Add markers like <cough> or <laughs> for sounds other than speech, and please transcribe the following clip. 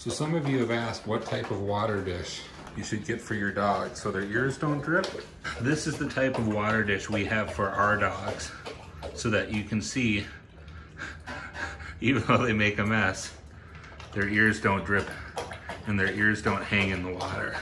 So some of you have asked what type of water dish you should get for your dog so their ears don't drip. This is the type of water dish we have for our dogs so that you can see, <laughs> even though they make a mess, their ears don't drip and their ears don't hang in the water.